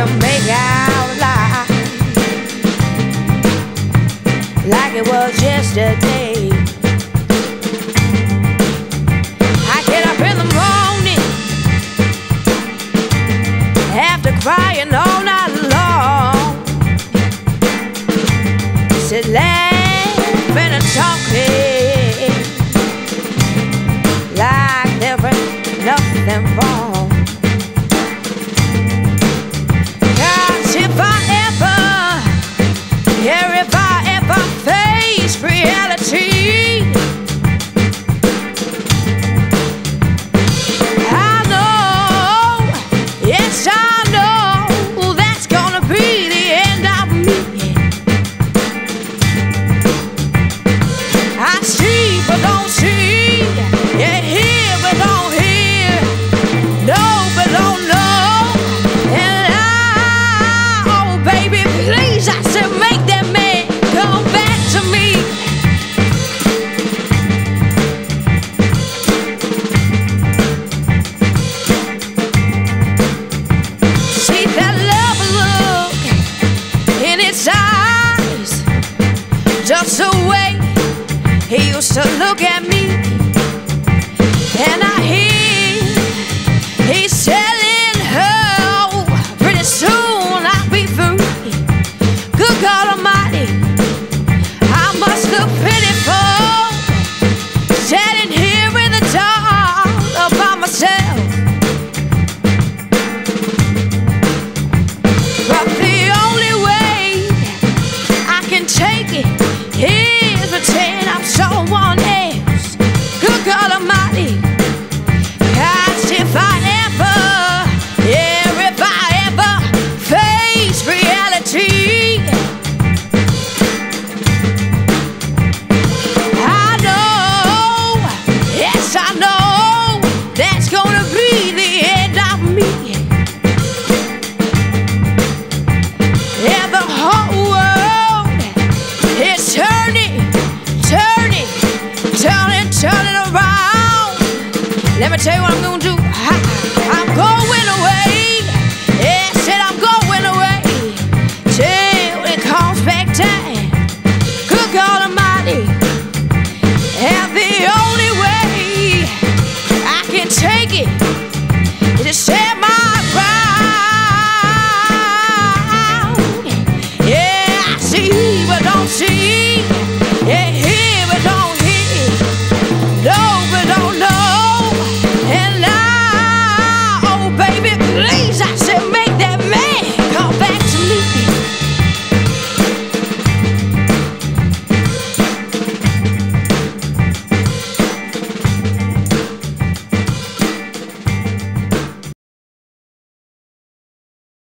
to make our life like it was yesterday. I get up in the morning after crying all night long. Said laughing and talking. miles wait. He used to look at me, and I. body. Let me tell you what I'm gonna do.